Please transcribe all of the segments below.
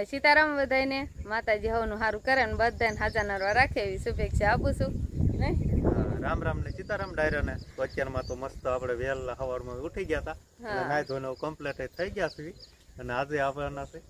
ને સીતારામ બધાને માતાજી હવનું સારું કરે ને બધાને હાજા નરવા રાખે એવી શુભેચ્છા આપું છું. રામ રામ ને સીતારામ ડાયરા ને. અત્યારમાં તો મસ્ત આપણે વહેલા સવારમાં ઉઠી ગયા હતા. નાય ધોઈને કમ્પ્લીટ થઈ ગયા છે અને આજે આવવાના છે.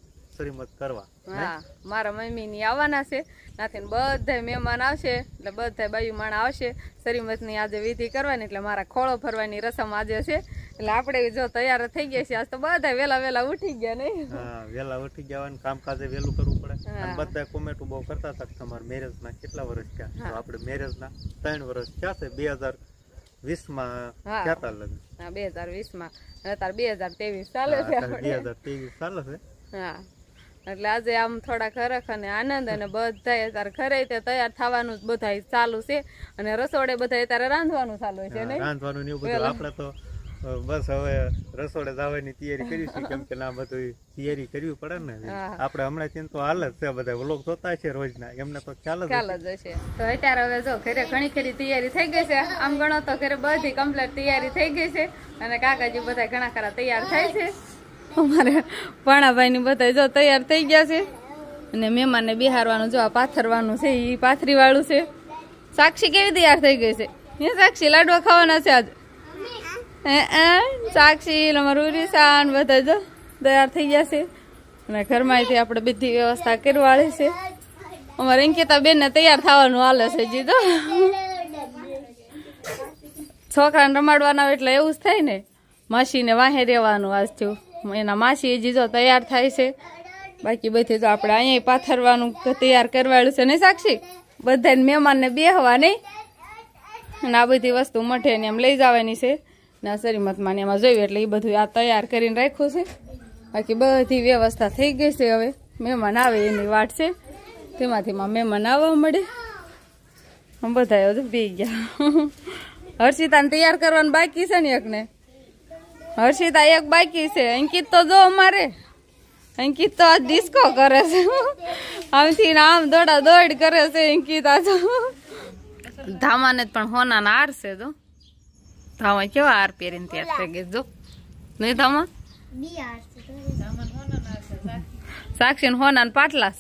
શ્રીમત કરવા હા મારા મમ્મી ની આવવાના છે. નાથી બધા મહેમાન આવશે એટલે બધા બાયુ માણા આવશે. શરીમતની આજે વિધિ કરવાની એટલે મારા ખોળો ફરવાની રસમ આજે છે. એટલે આપણે જો તૈયાર થઈ ગયા છે આજ તો બધા વેલા વેલા ઉઠી ગયા નહીં? હા વહેલા ઉઠી ગયા હોય ને કામકાજે વહેલું કરવું પડે. અને બધા કોમેન્ટ બહુ કરતા હતા તમારા મેરેજ ના કેટલા વર્ષ થયા? તો આપણે મેરેજ ના ત્રણ વર્ષ થયા છે બે હજાર વીસમાં હા. થયા તા લગ્ન. હા બે હજાર વીસમાં. અત્યારે બે હજાર ત્રેવીસ ચાલે છે બે હજાર ત્રેવીસ ચાલે છે. હા. એટલે આજે આમ થોડા ખરખ અને આનંદ અને બધા અત્યારે ખરે તે તૈયાર થવાનું બધા ચાલુ છે. અને રસોડે બધા અત્યારે રાંધવાનું ચાલુ છે ને રાંધવાનું ને બધું. આપણે તો બસ હવે રસોડે જવાની તૈયારી કરીશું કેમ કે ના બધું તૈયારી કરવી પડે ને. આપણે હમણાં તો હાલ જ છે બધા વ્લોગ જોતા છે રોજના. એમને તો ખ્યાલ જ ખ્યાલ જ હશે. તો અત્યારે હવે જો ઘરે ઘણી ખરી તૈયારી થઈ ગઈ છે. આમ ગણો તો ઘરે બધી કમ્પ્લીટ તૈયારી થઈ ગઈ છે. અને કાકાજી બધા ઘણા ખરા તૈયાર થાય છે. અમારે પાણાભાઈ ની બધા જો તૈયાર થઈ ગયા છે. અને મહેમાનને બિહારવાનું જો આ પાથરવાનું છે એ પાથરી વાળું છે. સાક્ષી કેવી તૈયાર થઈ ગઈ છે? હે સાક્ષી, લાડવા ખાવાના છે આજે? હે? સાક્ષી અમારું ઉરીસાન બધા જો તૈયાર થઈ ગયા છે. અને ઘરમાંથી આપણે બધી વ્યવસ્થા કરવાળી છે. અમારે અંકિતા બેન ને તૈયાર થવાનું હાલે છે જીતો છોકરાને રમાડવાના એટલે એવું જ થાય ને. માસીને વાહે રહેવાનું આજથી એના માસી હજી જો તૈયાર થાય છે. બાકી બધી તો આપણે અહીંયા પાથરવાનું તૈયાર કરવાળું છે ને સાક્ષી? બધાને મહેમાનને બેહવા નહીં. અને આ બધી વસ્તુ મઠે એમ લઈ જવાની છે. ને શરીમતમાં ને એમાં જોયું એટલે એ બધું આ તૈયાર કરીને રાખ્યું છે. બાકી બધી વ્યવસ્થા થઈ ગઈ છે હવે. મહેમાન આવે એની વાટ છે. તેમાંથી મહેમાન આવવા મળે. બધા પી ગયા હર્ષિતાને તૈયાર કરવાનું બાકી છે ને એકને. હર્ષિતા એક બાકી છે. અંકિત તો જો અમારે. અંકિત તો આજ ડિસ્કો કરે છે. આમથી આમ દોડા દોડ કરે છે અંકિત આજ ધામાને જ પણ હોનાના હાર છે જો. ધામા કેવા હાર પહેરીને તૈયાર થઈ ગઈ જો. નહીં ધામા સાક્ષી હોના ને પાટલા.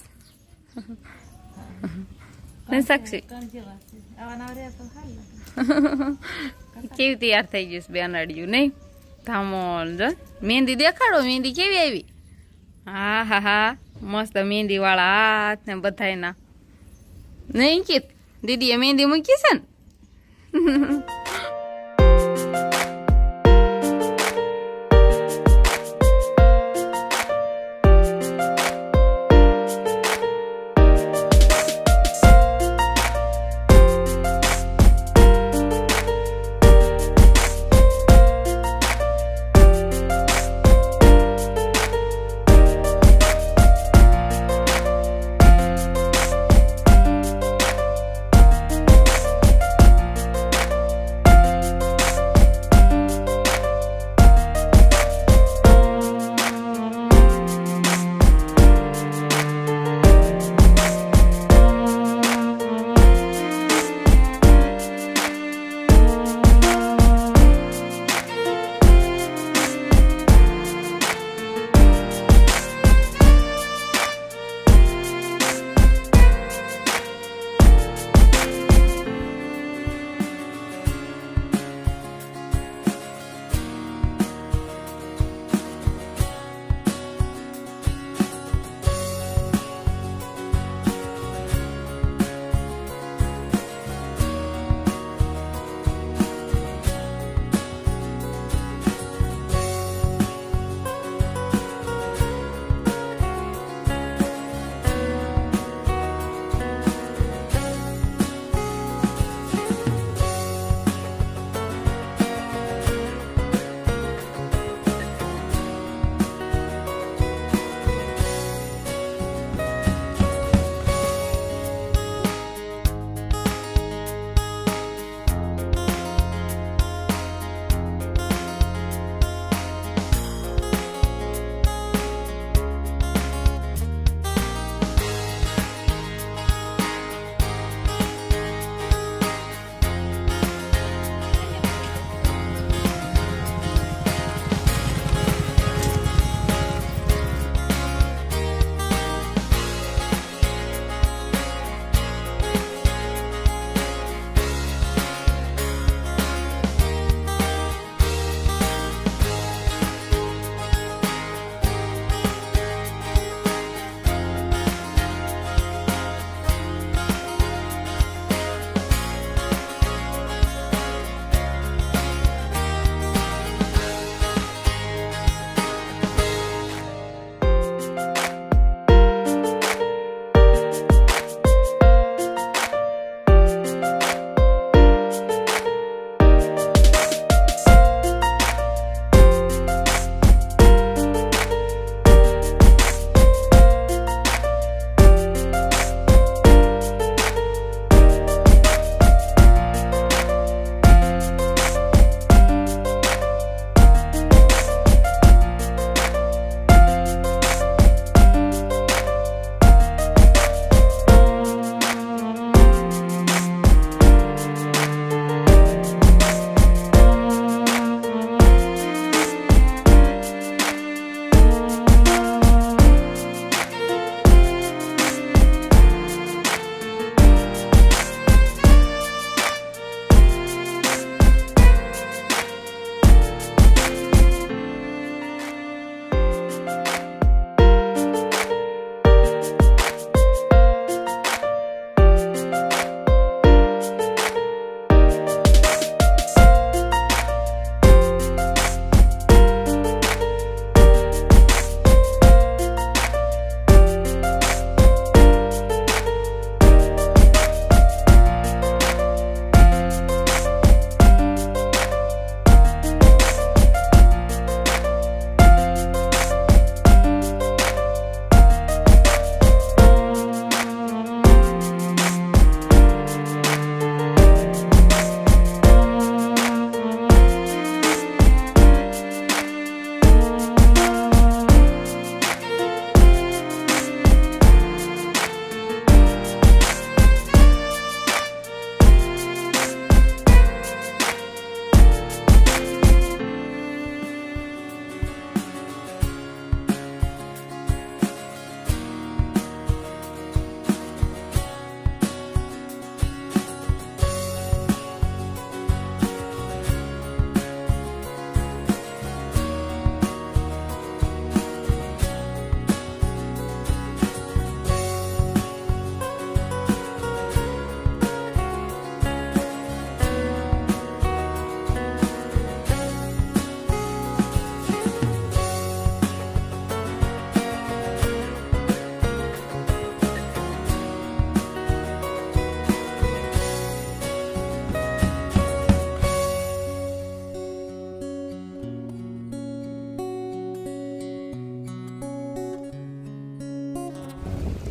નહીં સાક્ષી? કેવી તૈયાર થઈ ગઈ છે બેનાડિયું નહીં? ધામોલ જો મહેંદી દેખાડો મહેંદી કેવી આવી હા હા હા મસ્ત મહેંદી વાળા હાથ ને બધાયના નહીં કીત દીદીએ મહેંદી મૂકી છે ને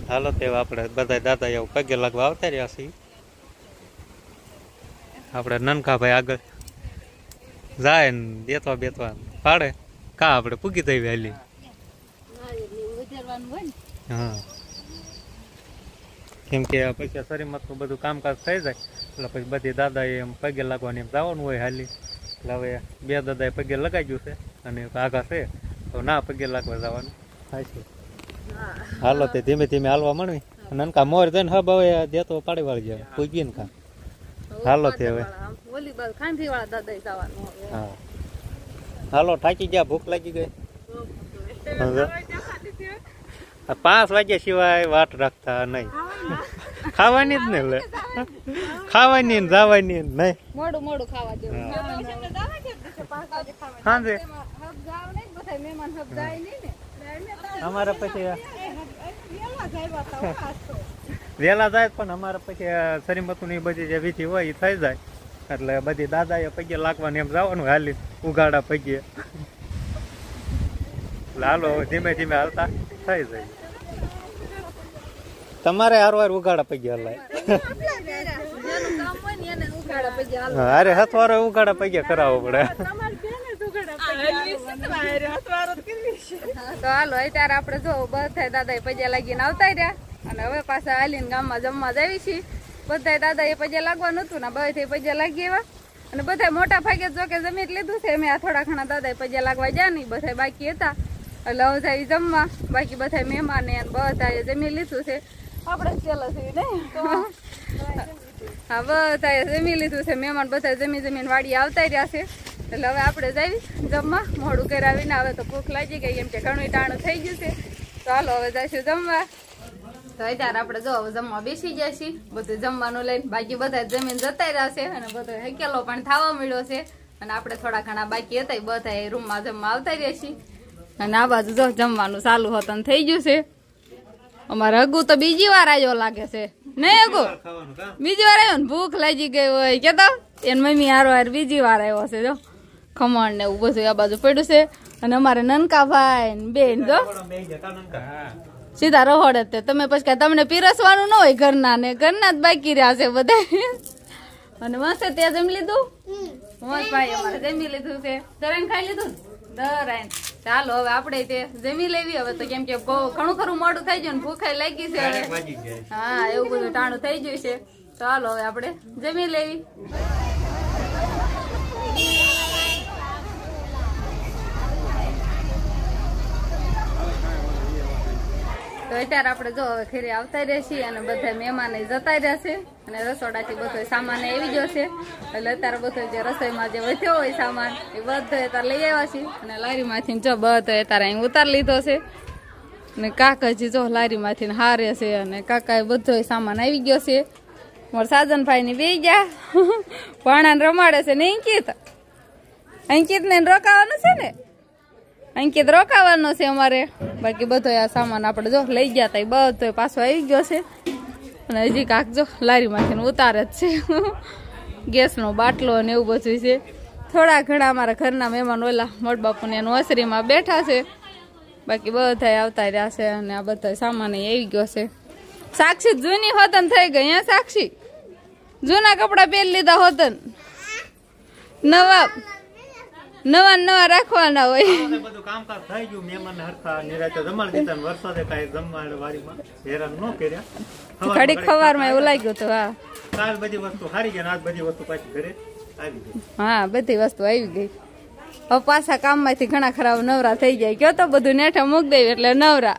હાલો તે આપણે બધા દાદા એવું પગે લાગવા આવતા રહ્યા છીએ. આપણે નનકાભાઈ આગળ જાય ને દેતવા બેતવા પાડે કા આપણે પૂગી થઈ વહેલી હા. કેમ કે પછી શરીરમાં બધું કામકાજ થઈ જાય. એટલે પછી બધી દાદાએ એમ પગે લાગવાની એમ જવાનું હોય હાલી. એટલે હવે બે દાદાએ પગે લગાવી ગયું છે અને આઘા છે. તો ના પગે લાગવા જવાનું. થાય છે. હાલો તે ધીમે ધીમે હાલવા માંડવી. નનકા મોર જઈને હબ હવે દેતો પાડી વાળી જાય પૂગી ને કા હાલો તે હવે. હા. હાલો થાકી ગયા ભૂખ લાગી ગઈ. હવે? પાંચ વાગ્યા સિવાય વાટ રાખતા નહીં. ખાવાની. જ ને લે. ખાવાની ને જવાની ને નહીં. મોડું મોડું ખાવા જેવું. સાંજે અમારે પછી વેલા જાય પણ અમારે પછી શરીમતુની બધી જે વિધિ હોય એ થઈ જાય. એટલે બધી દાદાએ પગે લાગવાનું એમ જવાનું હાલી ઉગાડા પગે. હાલો ધીમે ધીમે હાલતા થઈ જાય. તમારે હારવાર ઉગાડા પગે હલાય ઉઘાડા. અરે હથવારો ઉગાડા પગે કરાવવો પડે. તો હાલો, અત્યારે આપણે જો બધા દાદા પગે લાગીને આવતા રહ્યા. અને હવે પાછા હાલીને ગામમાં જમવા જાવી છીએ. બધા દાદા પગે લાગવાનું હતું ને બધા પગે લાગી એવા અને બધા મોટા ભાગે જો કે જમી લીધું છે. મેં આ થોડા ઘણા દાદા પગે લાગવા ગયા નહીં બધા બાકી હતા. એટલે હવે જાય જમવા. બાકી બધા મહેમાન બધા જમી લીધું છે. આપણે જ પેલા છીએ ને? હા બધા જમી લીધું છે. મહેમાન બધા જમી જમીને વાડી આવતા રહ્યા છે. એટલે હવે આપણે જઈ જમવા. મોડું કરાવીને હવે તો ભૂખ લાગી ગઈ એમ કે ઘણું ટાણું થઈ ગયું છે. તો હાલો હવે જઈશું જમવા. તો અત્યારે આપણે જો હવે જમવા બેસી ગયા છીએ. બધું જમવાનું લઈને બાકી બધા જમીન જતા રહ્યા છે અને બધો હેકેલો પણ થવા મળ્યો છે. અને આપણે થોડા ઘણા બાકી હતા બધા રૂમમાં જમવા આવતા રહ્યા છીએ. અને આ બાજુ જો જમવાનું ચાલુ હોતું થઈ ગયું છે. અમારે અગુ તો બીજી વાર આવ્યો લાગે છે. નહીં અગુ? બીજી વાર આવ્યો ને ભૂખ લાગી ગઈ હોય. કે તો એની મમ્મી હારો હાર બીજી વાર આવ્યો છે જો. ખમણ ને એવું બધું આ બાજુ પડ્યું છે. અને અમારે નનકા ભાઈ બેન જો. સીધા રહોડ જ તે. તમે પછી કાંઈ તમને પીરસવાનું ન હોય ઘરના ને ઘરના જ બાકી રહ્યા છે બધા. અને મસ્ત ત્યાં જમી લીધું? મસ્ત ભાઈ અમારે જમી લીધું છે. દરાઈને ખાઈ લીધું ને? ચાલો હવે આપણે તે જમી લેવી. હવે તો કેમ કે બહુ ઘણું ખરું મોડું થઈ ગયું ને ભૂખાઈ લાગી છે હવે. હા એવું બધું ટાણું થઈ ગયું છે. ચાલો હવે આપણે જમી લેવી. તો અત્યારે આપણે જો હવે ઘરે આવતા રહ્યા છીએ અને બધા મહેમાન જતા રહ્યા છે. અને રસોડાથી બધો સામાન આવી ગયો છે. એટલે અત્યારે બધો જે રસોઈમાં જે વધ્યો હોય સામાન એ બધો અત્યારે લઈ આવ્યા છીએ. અને લારીમાંથી જો બધો અત્યારે અહીં ઉતાર લીધો છે. અને કાકાજી જો લારીમાંથી હારે છે અને કાકાએ બધો સામાન આવી ગયો છે. મારા સાજનભાઈ ની બે ગયા. ભાણાને રમાડે છે ને અંકિત? અંકિત ને રોકાવાનું છે ને? અંકિત રોકાવાનો છે અમારે. બાકી બધો આ સામાન આપણે જો લઈ ગયા તા બધો પાછો આવી ગયો છે. અને હજી કાંક જો લારીમાંથી ઉતારે જ છે. ગેસનો બાટલો ને એવું બધું છે. થોડા ઘણા અમારા ઘરના મહેમાન ઓલા મોટ બાપુને એનું ઓસરીમાં બેઠા છે. બાકી બધા આવતા રહ્યા છે અને આ બધા સામાન આવી ગયો છે. સાક્ષી જૂની હોતન થઈ ગઈ, હે સાક્ષી? જૂના કપડા પહેરી લીધા હોતન. નવા નવા નવા રાખવાના હોય. બધું કામકાજ થઈ ગયું. મહેમાન હરતા નિરાતે જમાડી દીધા વરસાદે કાંઈ જમવાડ વાડીમાં હેરાન ન કર્યા. ઘડીક ખવારમાં એવું લાગ્યું હતું હા. કાલ બધી વસ્તુ હારી ગઈ આજ બધી વસ્તુ પાછી ઘરે આવી ગઈ. હા બધી વસ્તુ આવી ગઈ. હવે પાછા કામમાંથી ઘણા ખરાબ નવરા થઈ જાય. કયો તો બધું નેઠા મૂક દે એટલે નવરા.